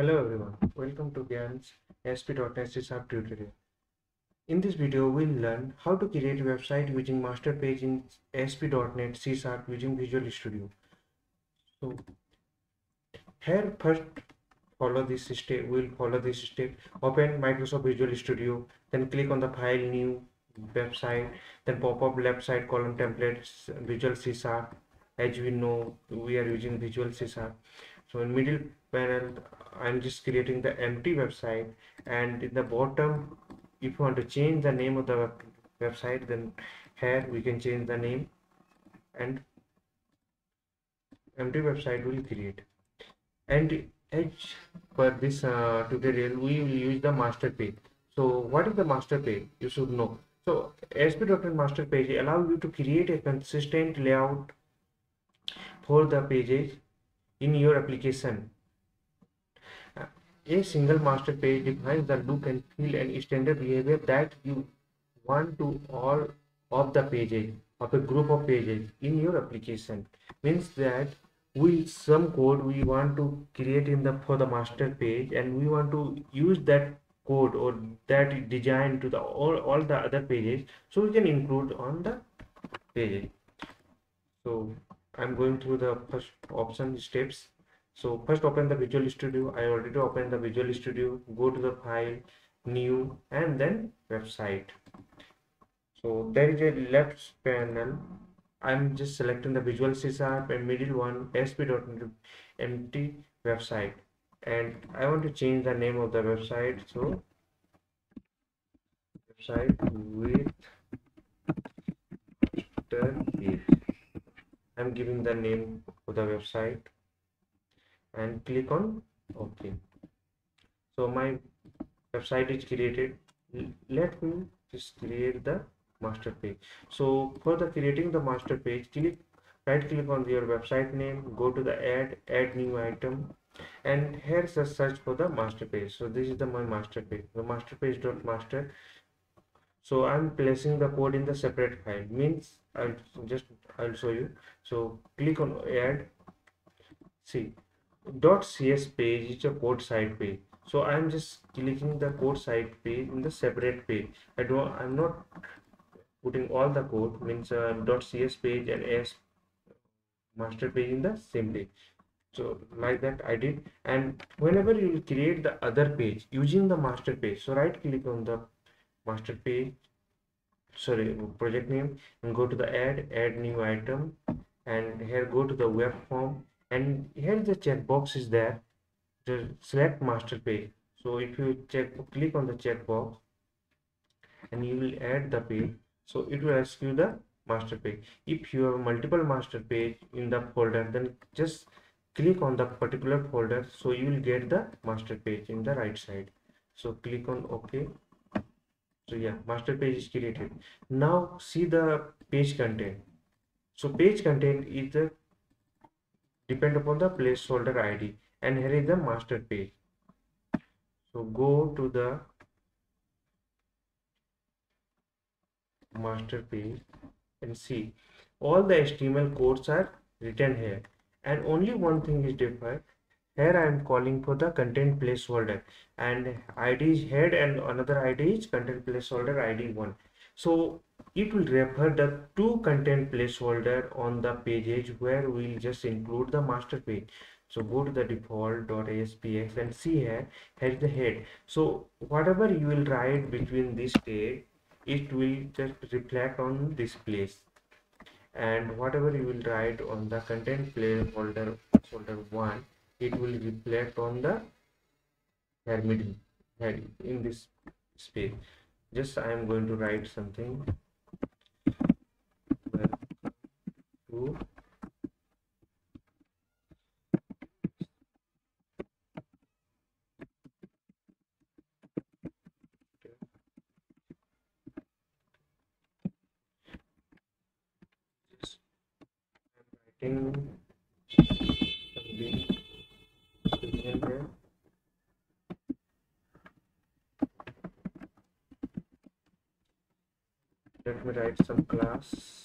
Hello everyone, welcome to Chirag's ASP.NET C Sharp tutorial. In this video, we'll learn how to create a website using master page in ASP.NET C Sharp using Visual Studio. So here first follow this step, we'll follow this step. Open Microsoft Visual Studio, then click on the file new website, then pop up left side column templates Visual C Sharp. As we know, we are using Visual C Sharp. So in middle panel i'm just creating the empty website and in the bottom if you want to change the name of the website then here we can change the name and empty website will create. And as for this uh, tutorial we will use the master page. So what is the master page? You should know. So ASP.NET master page allows you to create a consistent layout for the pages in your application a single master page defines the look and feel and standard behavior that you want to all of the pages of a group of pages in your application. Means that we some code we want to create in the for the master page and we want to use that code or that design to the all, all the other pages so we can include on the page. So I'm going through the first option steps. So first open the visual studio. I already opened the visual studio. Go to the file new and then website. So there is a left panel. I'm just selecting the visual c sharp and middle one asp.net empty website. And i want to change the name of the website. So website with i'm giving the name of the website and click on ok. So my website is created. Let me just create the master page. So for the creating the master page click right click on your website name go to the add add new item and here's a search for the master page. So this is the my master page. The master page dot master. So i'm placing the code in the separate file. Means i'll just i'll show you. So click on add. See dot .cs page is a code side page. So i'm just clicking the code side page in the separate page. I don't i'm not putting all the code means uh, .cs page and as master page in the same page so like that i did. And whenever you create the other page using the master page so right click on the master page sorry project name. And go to the add add new item. And here go to the web form. And here the checkbox is there. To select master page. So if you check click on the checkbox and you will add the page. So it will ask you the master page. If you have multiple master page in the folder then just click on the particular folder. So you will get the master page in the right side. So click on ok so yeah master page is created. Now see the page content. So page content is the depend upon the placeholder id and here is the master page. So go to the master page and see. All the html codes are written here. And only one thing is different here i am calling for the content placeholder. And id is head and another id is content placeholder id1 so it will refer the two content placeholder on the pages where we'll just include the master page. So go to the default.aspx and see here here's the head. So whatever you will write between this tag it will just reflect on this place. And whatever you will write on the content placeholder folder one it will reflect on the head in this space. Just i am going to write something. To writing something let me write some class.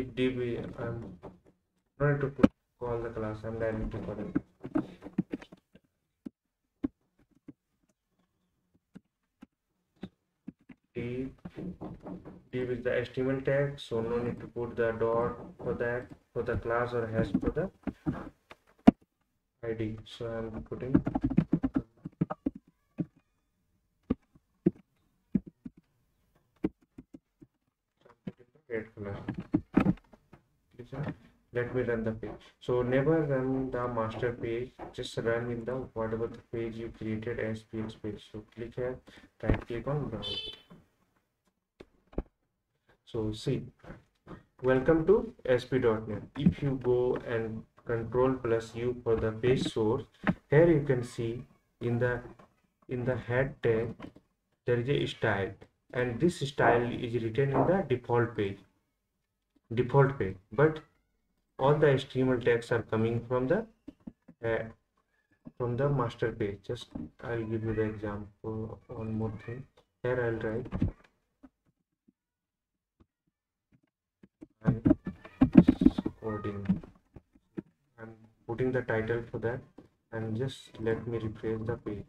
If db i'm not to put, call the class i'm directly calling div div is the html tag so no need to put the dot for that for the class or hash for the id so i'm putting let me run the page. So never run the master page. Just run in the whatever the page you created as page page. So click here. Right click on browse. So see. Welcome to ASP.NET if you go and control plus u for the page source. Here you can see in the in the head tag there is a style. And this style is written in the default page default page. But all the html tags are coming from the uh, from the master page. Just i'll give you the example one more thing. Here i'll write I'm putting the title for that and just let me refresh the page.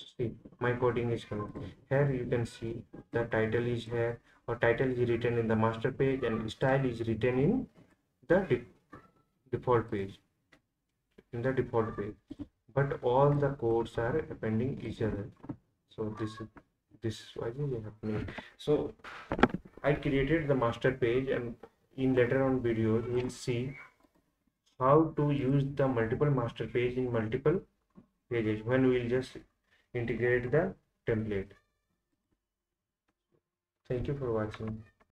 See my coding is coming here you can see the title is here. Or title is written in the master page and style is written in the de default page. In the default page. But all the codes are appending each other. So this is this is why is happening. So i created the master page and in later on videos we'll see how to use the multiple master page in multiple pages when we'll just integrate the template. Thank you for watching